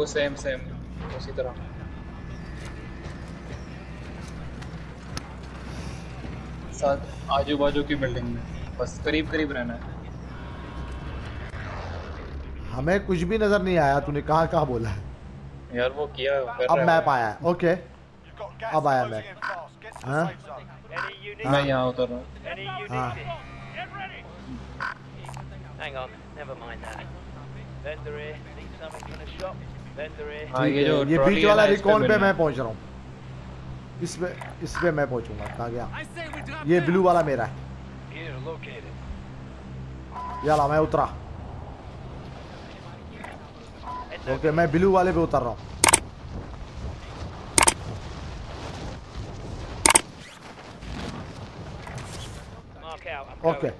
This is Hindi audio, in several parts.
वो सेम सेम उसी तरह। साथ आजू बाजू की बिल्डिंग में। बस करीब करीब रहना है। हमें कुछ भी नज़र नहीं आया तूने कहा, कहा बोला है? यार वो किया कर अब मैप आया ओके अब आया मैप हाँ? मैं यहाँ उतर रहा हूँ। Hang हाँ ये जो ये बीच वाला पे रिकॉन पे मैं पहुँच रहा हूँ। इस पे इस पे मैं पहुंचूँगा कहाँ गया? ये ब्लू वाला मेरा है. याला मैं उतरा। ओके okay, मैं ब्लू वाले पे उतर रहा हूँ। ओके.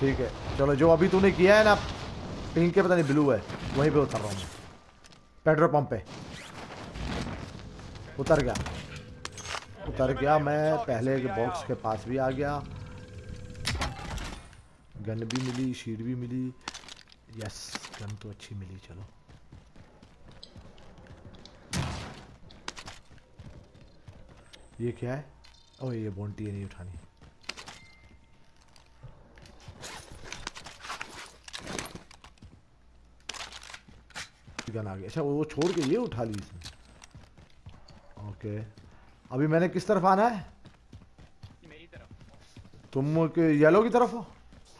ठीक है चलो जो अभी तूने किया है ना पिंक के पता नहीं ब्लू है। वहीं पे उतर रहा हूँ। पेट्रोल पंप पे। उतर गया। उतर गया मैं। पहले के बॉक्स के पास भी आ गया। गन भी मिली शीट भी मिली। यस गन तो अच्छी मिली, चलो। ये क्या है? ओ ये है, नहीं उठानी। गन आ गया। अच्छा वो छोड़ के ये उठा ली इसने। ओके। अभी मैंने किस तरफ़ आना है? मेरी तरफ़। तुम के येलो की तरफ़ हो?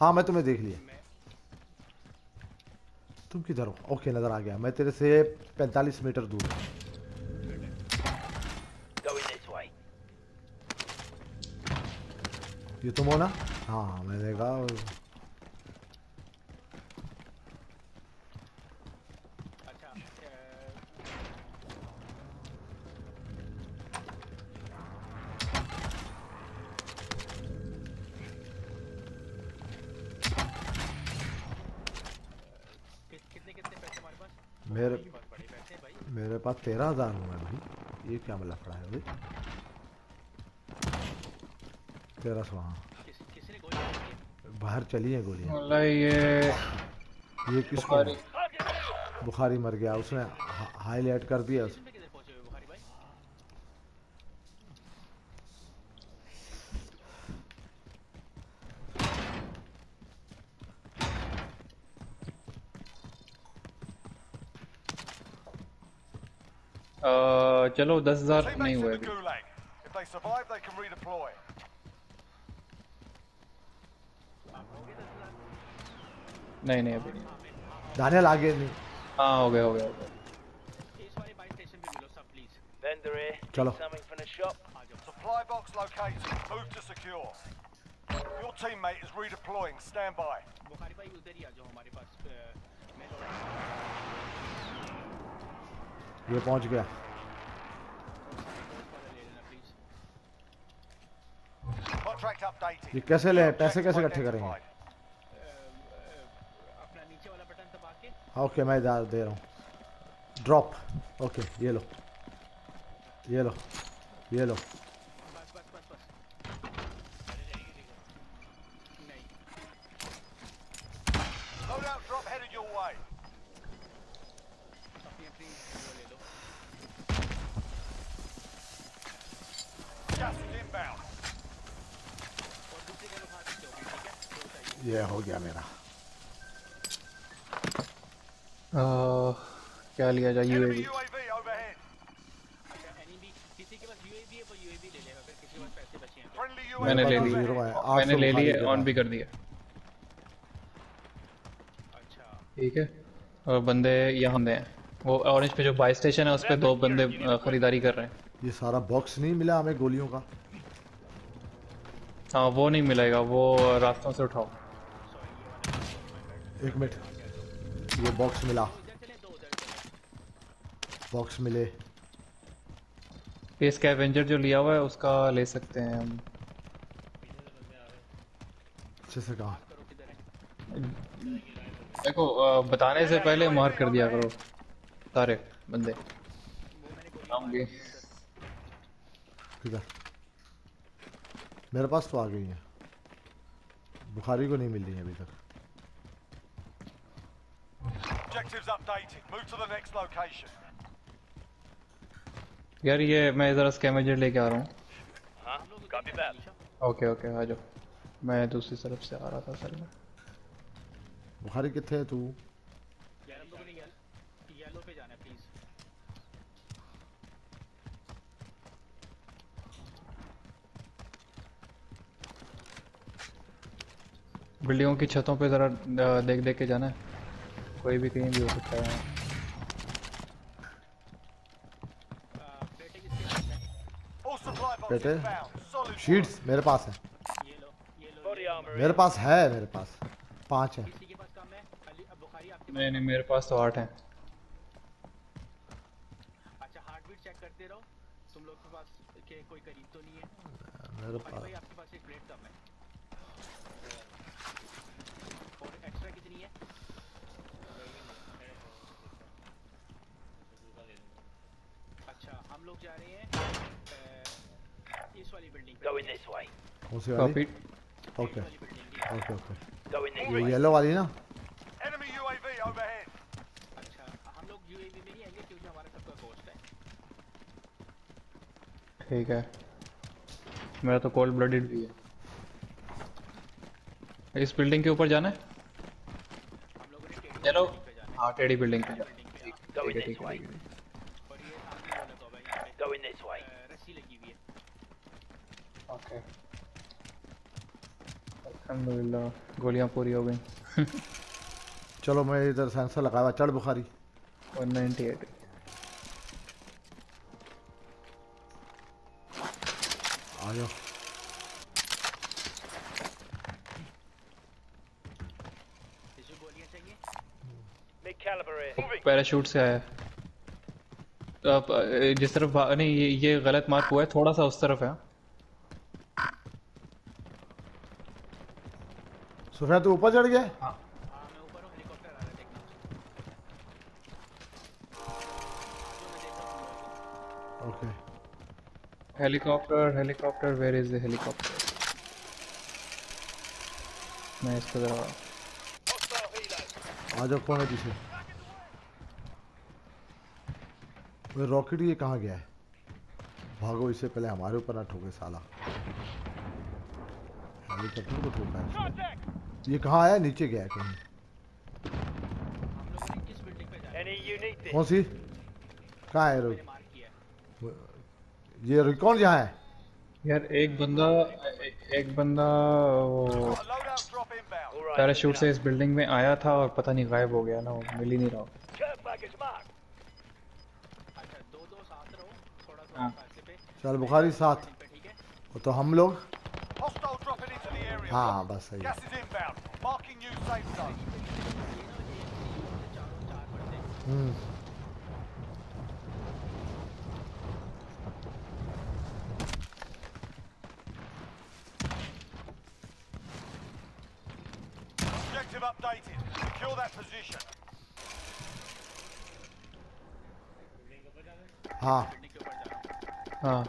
हाँ मैं तुम्हें देख लिया। तुम किधर हो? ओके नज़र आ गया। मैं तेरे से 45 मीटर दूर हूँ. ये तुम हो ना? हाँ हाँ मैंने कहा मेरे मेरे पास तेरह हज़ार हुआ है भाई। ये क्या मतलब पड़ा है भाई तेरह सौ हाँ। बाहर चली है गोली ये ये किसको? बुखारी मर गया उसने हाईलाइट कर दिया। उस- चलो दस हजार नहीं Teammates in हुए the अभी gulag. If they survive, they can redeploy. नहीं नहीं अभी नहीं दानियल आगे नहीं हाँ हो गया हो गया हो गया Vendor here. चलो। Need something from the shop. Supply box located. Move to secure. Your teammate is redeploying. Stand by. ये पहुँच गया ये कैसे ले पैसे कैसे इकट्ठे करेंगे? identified. हाँ, ओके मैं दे रहा हूँ। ड्रॉप ओके ये लो। ये लो। ये लो। क्या लिया जाए यूएवी. Friendly UAV. मैंने ले ली। है, मैंने ले लिए ऑन भी कर दिया। ठीक है। और बंदे यहाँ हैं। वो ऑरेंज पे जो बाई स्टेशन है उस पे दो बंदे खरीदारी कर रहे हैं। ये सारा बॉक्स नहीं मिला हमें गोलियों का? हाँ वो नहीं मिलेगा वो रास्तों से उठाओ। एक मिनट। ये बॉक्स मिला। बॉक्स मिले। ये स्कैवेंजर जो लिया हुआ है उसका ले सकते हैं हम। अच्छे से कहा। देखो बताने से पहले मार्क कर दिया करो सारे बंदे। किधर? मेरे पास तो आ गई है। बुखारी को नहीं मिल रही है अभी तक। Objectives updated. Move to the next location. यार ये मैं जरा स्कैमेजर लेके आ रहा हूँ? Copy that. ओके ओके आ जाओ। मैं दूसरी तरफ़ से आ रहा था सर में। बुखारी कितने है तू? है। प्लीज़ बिल्डिंगों की छतों पे जरा देख देख के जाना है। कोई भी कहीं भी हो सकता है बेटे किसके पास है All Solid शीट्स मेरे पास है। ये लो ये लो Body armor मेरे पास है। मेरे पास पाँच है किसी के पास। कम है। अली अब बुखारी आपके नहीं नहीं मेरे पास तो आठ हैं। अच्छा हार्ट बीट चेक करते रहो। तुम लोग के पास के कोई करीब तो नहीं है। मेरे पास। भाई आपके पास एक ब्लेड कम है। और एक्स्ट्रा कितनी है? अच्छा हम लोग जा रहे हैं। इस वाली बिल्डिंग पे। Go in this way. कौन सी वाली? Okay okay okay Go in this way. Yellow वाली ना? Enemy UAV overhead. अच्छा हम लोग यूएवी में नहीं आएँगे क्योंकि हमारा सबका गोस्ट है। ठीक है। मेरा तो कोल्ड ब्लडेड भी है। इस बिल्डिंग के ऊपर जाना है? हम लोगों ने टेढ़ी चलो बिल्डिंग पे जाना हाँ। टेढ़ी बिल्डिंग पे। है बिल्डिंग पे ठीक है ठीक है। ओके अल्हम्दुलिल्लाह गोलियाँ पूरी हो गई। चलो मैं इधर सेंसर लगाया हुआ, चढ़ बुखारी। 198 आ जाओ इसमें गोलियाँ चाहिए Mid caliber here. Moving. Parachute से आया। अब जिस तरफ़ नहीं ये, ये गलत मार्क हुआ है थोड़ा सा उस तरफ़ है। सुफिया तू ऊपर चढ़ गया? हाँ। मैं ऊपर हूँ हेलीकॉप्टर है हूँ। Okay helicopter helicopter where is the helicopter मैं इसको जरा आ जाओ कौन है पीछे? वो रॉकेट ये कहाँ गया है? भागो इससे पहले हमारे ऊपर ना ठोके साला। हेलीकॉप्टर को ठोका है। ये कहाँ आया नीचे गया है कहीं? कौन सी कहाँ है रो मैंने मार्क किया है ये रिकॉर्ड जहाँ है यार एक बंदा ए- एक बंदा वो. पैराशूट से इस बिल्डिंग में आया था और पता नहीं गायब हो गया ना वो मिल ही नहीं रहा. अच्छा चल बुखारी साथ तो हम लोग हाँ बस सही है Gas is inbound. Marking new safe zone. ये ना ये ये चारों चार बंदे हम्म Objective updated. Secure that position. हाँ बिल्डिंग के ऊपर जा रहा हूँ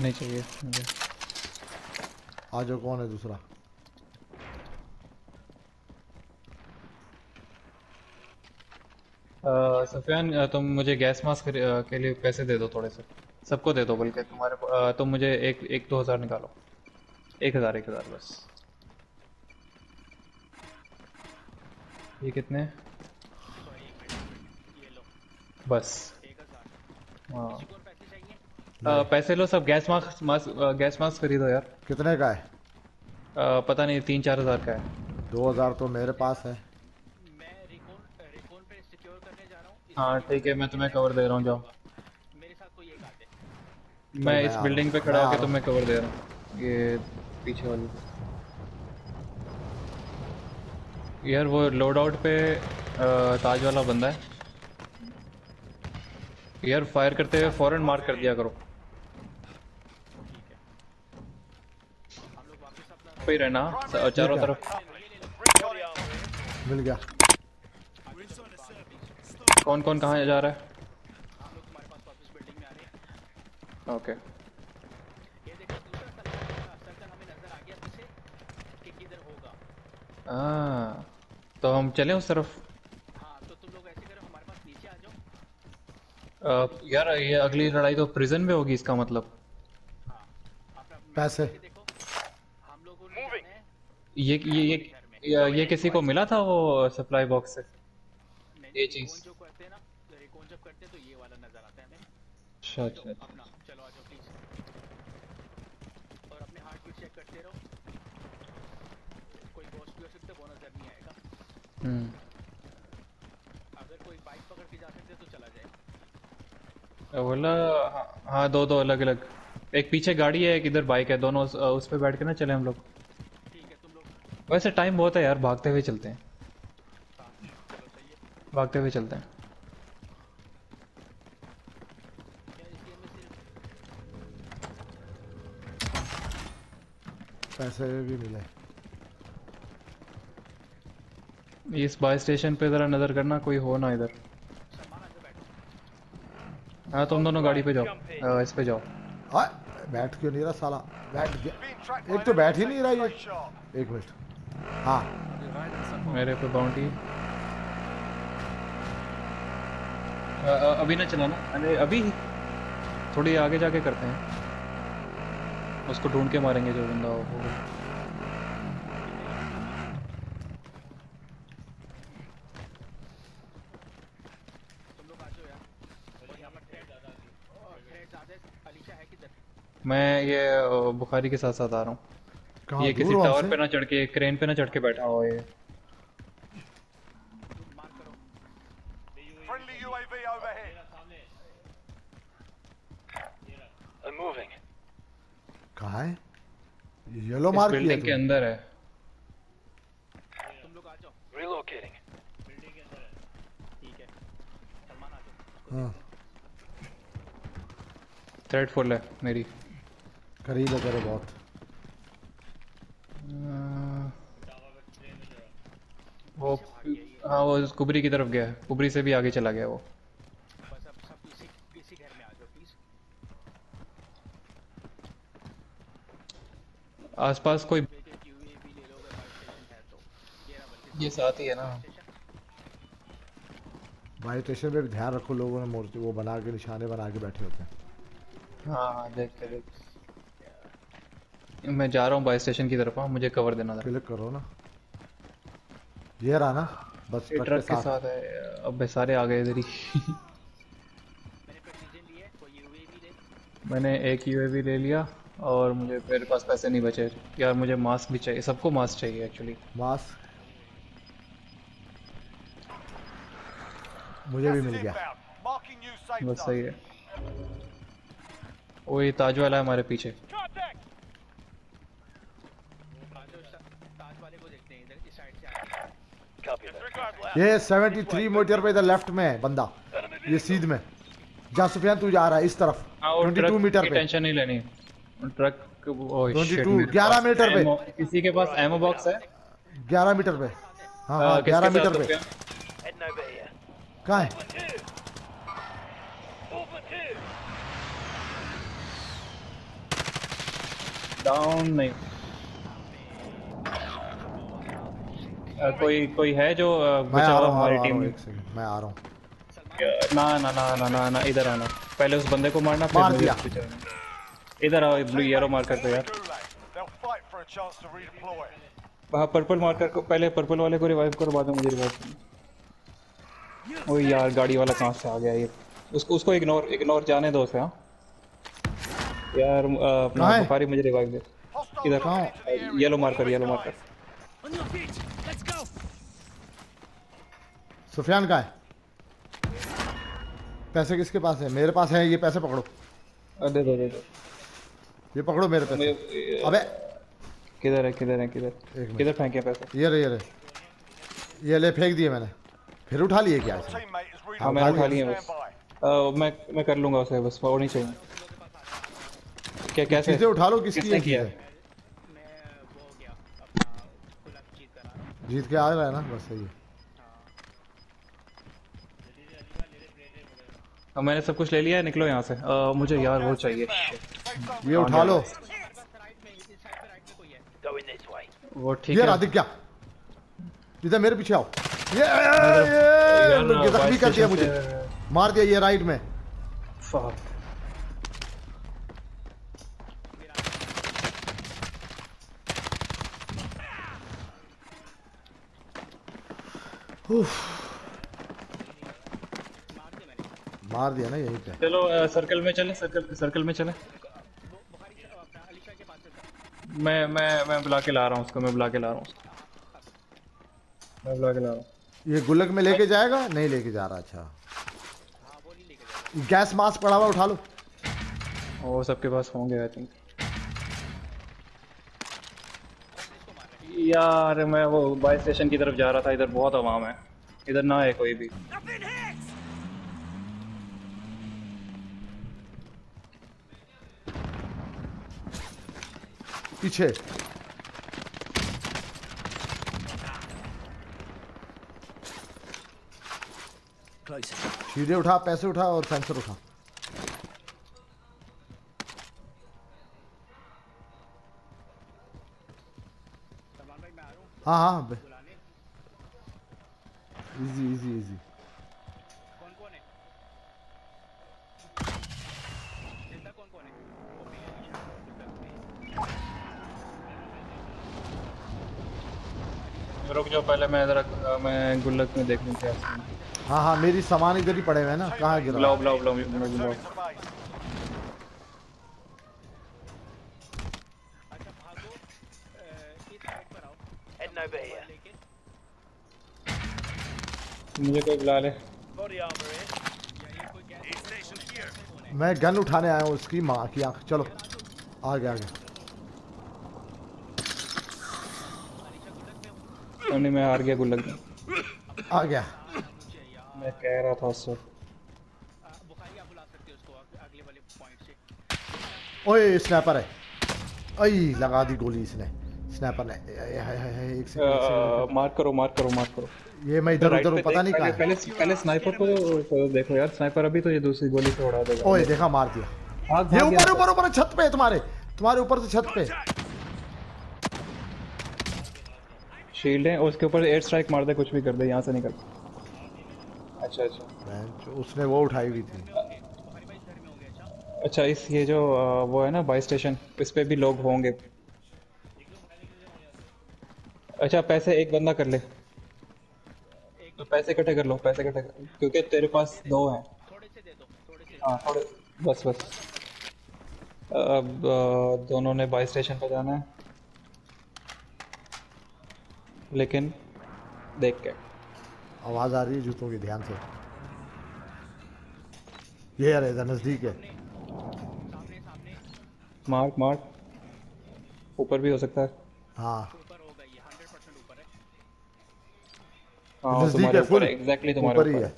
नहीं चाहिए मुझे। आ जाओ कौन है दूसरा? सफियान तुम मुझे गैस मास्क के लिए पैसे दे दो थोड़े से। सबको दे दो बल्कि तुम्हारे तुम मुझे एक एक दो हज़ार निकालो। एक हज़ार एक हज़ार बस। ये कितने? बस। हाँ। पैसे लो सब gas mask mask gas mask खरीदो यार। कितने का है? अ, पता नहीं तीन चार हज़ार का है। दो हज़ार तो मेरे पास है। हूँ ठीक है मैं तुम्हें कवर दे रहा हूँ जाओ। मेरे साथ कोई एक आते मैं इस बिल्डिंग पे खड़ा होकर तुम्हें कवर दे रहा हूँ। ये पीछे वाली। यार वो लोड आउट पे ताज वाला बंदा है। यार फायर करते हुए फ़ौरन मार्क कर दिया करो हम लोग वापस अपना पे ही रहना चारों तरफ़. मिल गया। कौन कौन कहाँ जा रहा है? ओके हाँ तो हम चले उस तरफ़? तुम लोग ऐसे करो हमारे पास नीचे आ जाओ यार ये अगली लड़ाई तो प्रिजन में होगी इसका मतलब। पैसे करके देखो हम लोगों ने जाना है ये ये ये ये, ये किसी को मिला था वो सप्लाई बॉक्स से? ये चीज़। जो करते हैं ना रिकॉन जब करते हैं तो ये वाला नज़र आता है हमें। अच्छा अच्छा अच्छा। अपना चलो आ जाओ प्लीज़ और अपने हार्ट बीट चेक करते रहो। कोई गोस्ट भी हो सकता है वो नज़र नहीं आएगा। हम्म। अगर कोई बाइक पकड़ के जा सकते तो चला जाए। बोला हाँ, हाँ दो दो अलग अलग एक पीछे गाड़ी है एक इधर बाइक है दोनों उस, उस पे बैठ के ना चले हम लोग। वैसे टाइम बहुत है यार भागते हुए चलते हैं। हाँ है भागते हुए चलते हैं। पैसे भी मिले। इस बाय स्टेशन पे जरा नज़र करना कोई हो ना इधर। हाँ तुम दोनों गाड़ी पे जाओ। अ, इस पे जाओ। आ, बैठ क्यों नहीं रहा साला? बैठ गया। एक तो बैठ ही नहीं रहा ये। एक मिनट। हाँ। मेरे पे बाउंटी अभी ना चलाना। अरे, अभी? थोड़ी आगे जाके करते हैं। उसको ढूंढ के मारेंगे जो बंदा है मैं ये बुखारी के साथ साथ आ रहा हूँ। ये किसी टावर पे ना चढ़ के क्रेन पे ना चढ़ के बैठा हुआ है ये। करो. कहाँ है येलो मार्क बिल्डिंग के अंदर है? तुम लोग आ जाओ Relocating. ठीक है सलमान आ जाओ हाँ। थ्रेड फुल है मेरी। करीब है तेरे बहुत। हाँ वो कुबरी की तरफ़ गया है। कुबरी से भी आगे चला गया वो। बस अब सब इसी इसी घर में आ जाओ प्लीज़ आसपास कोई तो ये साथ ही है ना। भाई स्टेशन पे ध्यान रखो लोगों ने मूर्ति वो बना के निशाने बना के बैठे होते हैं। हाँ हाँ देख मैं जा रहा हूँ बाई स्टेशन की तरफ़ हाँ मुझे कवर देना था। क्लिक करो ना। ये रहा ना। बस ट्रक ट्रक के के साथ साथ है अब सारे आ गए इधर ही। मैंने एक यूएवी ले लिया और मुझे मेरे पास पैसे नहीं बचे। यार मुझे मास्क भी चाहिए सबको मास्क चाहिए एक्चुअली मास्क मुझे भी मिल गया। बस सही है। वो ये ताज वाला है हमारे पीछे। ताज वाले को देखते हैं इधर इस साइड से आ Copy that. Disregard left. ये 73 मीटर पे इधर लेफ़्ट में है बंदा। ये सीध में। जा सुफियान तू जा रहा है इस तरफ़। हाँ वो 22 मीटर पे। टेंशन नहीं लेनी। ट्रक ओह 22, shit, मेरे 11 मीटर पे। किसी के पास एमो बॉक्स है? 11 मीटर पे। हाँ हाँ किसके 11 मीटर पे. कहाँ है. डाउन नहीं। कोई कोई है जो मैं आ बचाओ रहा हूँ हमारी टीम में मैं आ रहा हूँ ना ना ना ना ना ना इधर आना पहले उस बंदे को मारना फिर मार दिया। इधर आओ ब्लू येलो मार्कर पे यार. वहाँ पर्पल मार्कर को पहले पर्पल वाले को रिवाइव करो बाद में मुझे रिवाइव ओए यार गाड़ी वाला कहाँ से आ गया ये उसको उसको इग्नोर इग्नोर जाने दो उसे हाँ यार अपना? बुखारी मुझे रिवाइव दे इधर. Yellow marker yellow. Marker Sufiyan कहाँ है? पैसे किसके पास है? मेरे पास है ये पैसे पकड़ो। दे दो दे दो। ये पकड़ो मेरे पैसे। अबे। किधर है किधर है किधर? किधर फेंके पैसे? ये रे ये रे। ये ले फेंक दिए मैंने। फिर उठा लिए क्या हाँ मैंने उठा लिए। बस. अ, मैं मैं कर लूँगा उसे बस वो नहीं चाहिए। क्या कैसे चीज़ें उठा लो किसकी किसने है किया? मैं आ रहा जीत के आ रहा है ना? बस सही है। हाँ, मैंने सब कुछ ले लिया है निकलो यहाँ से। अ, मुझे यार वो चाहिए। ये उठा लो. वो ठीक है। दिख गया इधर मेरे पीछे आओ। ये, ये, ये जख्मी कर दिया मुझे। मार दिया ये राइट में। Fuck. मार दिया मैंने मार दिया ना यहीं पे। चलो सर्कल में चले सर्कल सर्कल में चले। मैं मैं मैं बुला के ला रहा हूँ उसको मैं बुला के ला रहा हूँ मैं बुला के ला रहा हूँ। ये गुल्लक में लेके जाएगा? नहीं लेके जा रहा अच्छा। हाँ वो नहीं लेके जाएगा गैस मास्क पड़ा हुआ उठा लो। वो सबके पास होंगे आई थिंक यार मैं वो बाई स्टेशन की तरफ़ जा रहा था इधर बहुत आवाम है। इधर ना है कोई भी। पीछे शीरे उठा पैसे उठा और सेंसर उठा हाँ हाँ इजी इजी इजी रुक जाओ पहले मैं इधर मैं गुल्लक में देख लूँ क्या है। हाँ हाँ मेरी सामान इधर ही पड़े हुए हैं ना। कहाँ गिरा? बुलाओ बुलाओ बुलाओ बुलाओ मुझे कोई बुला ले। मैं गन उठाने आया हूँ उसकी माँ की आँख। चलो आगे आगे नहीं मैं हार गया गुल्लक में। आ गया। मैं कह रहा था उससे। अ, बुखारी आप बुला सकते हो उसको अग- अगले वाले पॉइंट से ओए स्नैपर है। अई लगा दी गोली इसने। स्नैपर ने। एक सेकंड, मार करो मार करो मार करो। ये मैं इधर उधर पता नहीं कहाँ पहले पहले स्नाइपर को को देखो यार। स्नाइपर अभी तो ये दूसरी गोली से उड़ा देगा। ओए देखा मार दिया। ये ऊपर ऊपर ऊपर छत पे है तुम्हारे। तुम्हारे ऊपर से छत पे। शील्ड है और उसके ऊपर एयर स्ट्राइक मार दे कुछ भी कर दे यहाँ से निकल। अच्छा अच्छा। उसने वो उठाई हुई थी। अच्छा इस ये जो वो है ना बाई स्टेशन इस पे भी लोग होंगे। अच्छा पैसे एक बंदा कर ले। तो पैसे इकट्ठे कर लो पैसे इकट्ठे कर। क्योंकि तेरे पास दो हैं। थोड़े से दे दो थोड़े से हाँ थोड़े बस बस। अब दोनों ने बाई स्टेशन पे जाना है। लेकिन देख के। आवाज़ आ रही है जूतों की ध्यान से। ये यार इधर नज़दीक है। Mark mark. ऊपर भी हो सकता है। हाँ। है नज़दीक है ऊपर फुल एग्जैक्टली तुम्हारे ऊपर ही है।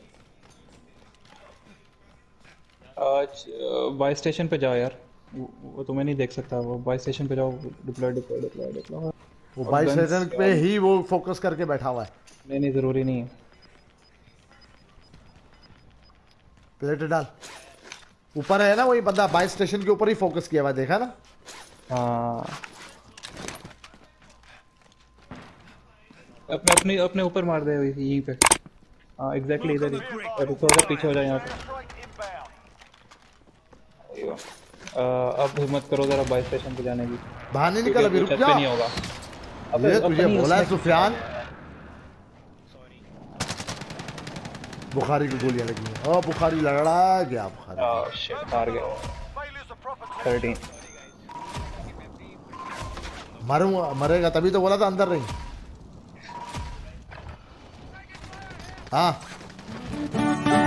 आज बाई स्टेशन पे जाओ यार। वो तुम्हें नहीं देख सकता। वो बाई स्टेशन पे जाओ। डिप्लॉय डिप्लॉय डिप्लॉय डिप्लॉय वो और बाई स्टेशन पे ही वो फोकस करके बैठा हुआ है। नहीं नहीं ज़रूरी नहीं है। प्लेट डाल। ऊपर है ना वही बंदा बाई स्टेशन के ऊपर ही फोकस किया हुआ देखा ना? हाँ। अपने अपने अपने ऊपर मार दे वही- यहीं पे। हाँ एग्जैक्टली इधर ही। और थोड़ा सा पीछे हो जाए यहाँ पे। अब हिम्मत करो जरा बाई स्टेशन पे जाने की। बाहर नहीं निकल अभी रुक जा नहीं होगा। ये तुझे बोला है सुफियान? बुखारी की गोलियाँ लगी हैं। ओ बुखारी लड़ा गया बुखारी। Oh, shit, हार गया। Failures of proper 13 मरूँगा मरेगा तभी तो बोला था अंदर नहीं हाँ।